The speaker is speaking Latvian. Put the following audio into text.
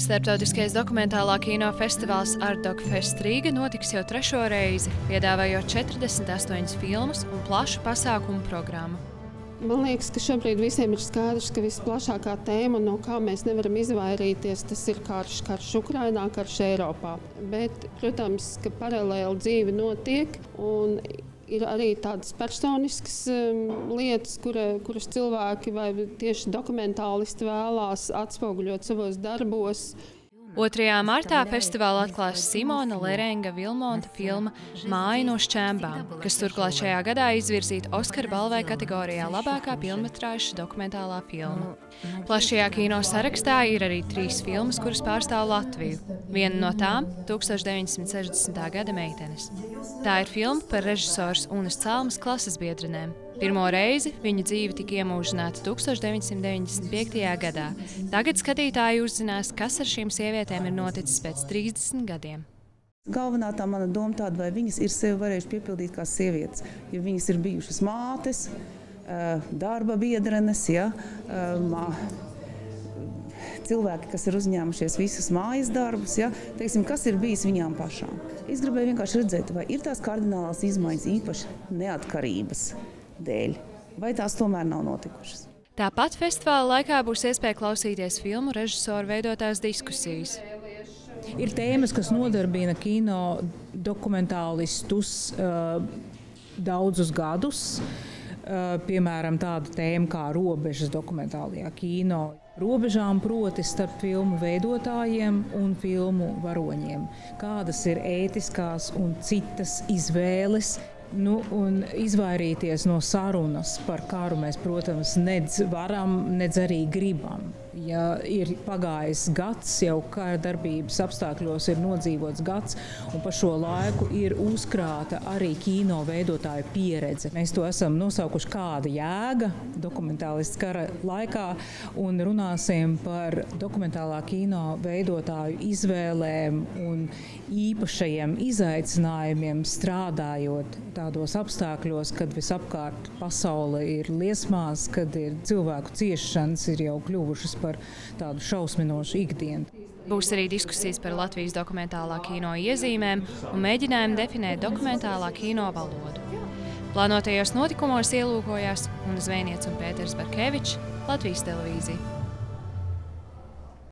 Starptautiskais dokumentālā kino festivāls Ardog Fest Rīga notiks jau trešo reizi, piedāvājot 48 filmas un plašu pasākumu programmu. Man liekas, ka šobrīd visiem ir skaidrs, ka visplašākā tēma, no kā mēs nevaram izvairīties, tas ir karš, karš Ukrainā, karš Eiropā. Bet, protams, ka paralēli dzīve notiek un ir arī tādas personiskas um, lietas, kura, kuras cilvēki vai tieši dokumentālisti vēlās atspoguļot savos darbos. 2. martā festivālu atklās Simona Lerenga Vilmonta filma Māja no šķēmbām, kas turklāt šajā gadā izvirzīta Oskara balvai kategorijā labākā pilnmetrāža dokumentālā filma. Plašajā kino sarakstā ir arī trīs filmas, kuras pārstāv Latviju. Viena no tām - 1960. gada meitenes. Tā ir filma par režisors Unas Celmas klases biedrenēm. Pirmo reizi viņa dzīve tika iemūžināta 1995. gadā. Tagad skatītāji uzzinās, kas ar šīm sievietēm ir noticis pēc 30 gadiem. Galvenā tā mana doma tāda, vai viņas ir sevi varējušas piepildīt kā sievietes. Ja viņas ir bijušas mātes, darba biedrenes, ja, cilvēki, kas ir uzņēmušies visus mājas darbus, ja, teiksim, kas ir bijis viņām pašām. Es gribēju vienkārši redzēt, vai ir tās kardinālās izmaiņas īpaši neatkarības dēļ, vai tās tomēr nav notikušas. Tāpat festivāla laikā būs iespēja klausīties filmu režisoru veidotās diskusijas. Ir tēmas, kas nodarbina kino dokumentālistus uh, daudzus gadus. Uh, piemēram, tāda tēma kā robežas dokumentālajā kino. Robežām proti starp filmu veidotājiem un filmu varoņiem. Kādas ir ētiskās un citas izvēles, Nu, un izvairīties no sarunas par karu mēs, protams, nedz varam, nedz arī gribam ja ir pagājis gads, jau kara darbības apstākļos ir nodzīvots gads, un pa šo laiku ir uzkrāta arī kino veidotāju pieredze. Mēs to esam nosaukuši kāda jēga dokumentālists kara laikā, un runāsim par dokumentālā kino veidotāju izvēlēm un īpašajiem izaicinājumiem strādājot tādos apstākļos, kad visapkārt pasaule ir liesmās, kad ir cilvēku ciešanas ir jau kļuvušas par tādu šausminošu ikdienu. Būs arī diskusijas par Latvijas dokumentālā kino iezīmēm un mēģinājumi definēt dokumentālā kino valodu. Plānotajos notikumos ielūkojās Una Zvejniec un Pēters Barkevičs, Latvijas televīzija.